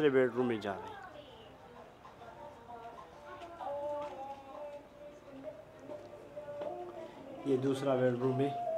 दूसरे बेडरूम में जा रहे ये दूसरा बेडरूम है